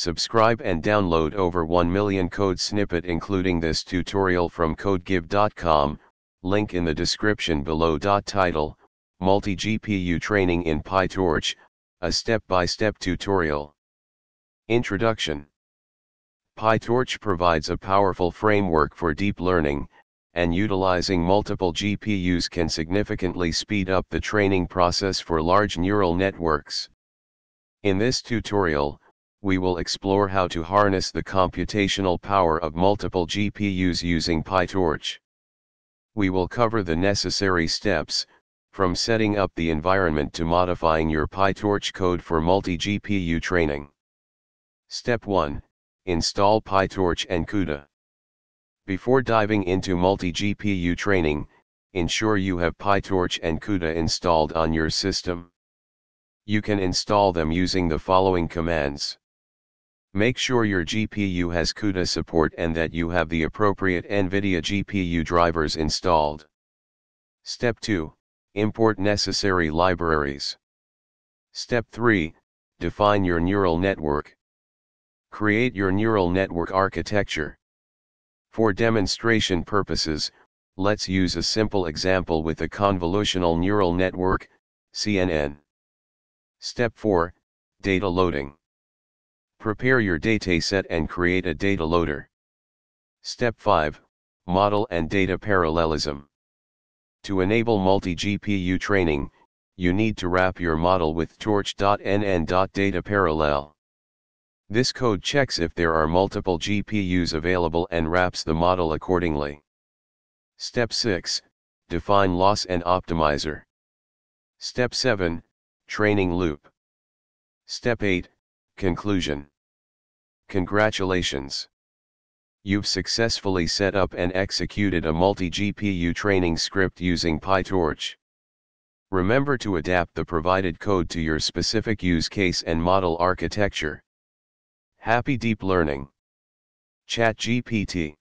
Subscribe and download over 1 million code snippet including this tutorial from codegive.com, link in the description below. Title, Multi-GPU Training in PyTorch, a step-by-step tutorial. Introduction PyTorch provides a powerful framework for deep learning, and utilizing multiple GPUs can significantly speed up the training process for large neural networks. In this tutorial, we will explore how to harness the computational power of multiple GPUs using PyTorch. We will cover the necessary steps, from setting up the environment to modifying your PyTorch code for multi-GPU training. Step 1, Install PyTorch and CUDA. Before diving into multi-GPU training, ensure you have PyTorch and CUDA installed on your system. You can install them using the following commands. Make sure your GPU has CUDA support and that you have the appropriate NVIDIA GPU drivers installed. Step 2, Import necessary libraries. Step 3, Define your neural network. Create your neural network architecture. For demonstration purposes, let's use a simple example with a convolutional neural network, CNN. Step 4, Data loading. Prepare your dataset and create a data loader. Step 5, Model and Data Parallelism. To enable multi-GPU training, you need to wrap your model with torch.nn.data parallel. This code checks if there are multiple GPUs available and wraps the model accordingly. Step 6, Define loss and optimizer. Step 7, Training loop. Step 8, Conclusion. Congratulations! You've successfully set up and executed a multi-GPU training script using PyTorch. Remember to adapt the provided code to your specific use case and model architecture. Happy deep learning! ChatGPT